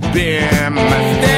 night. But now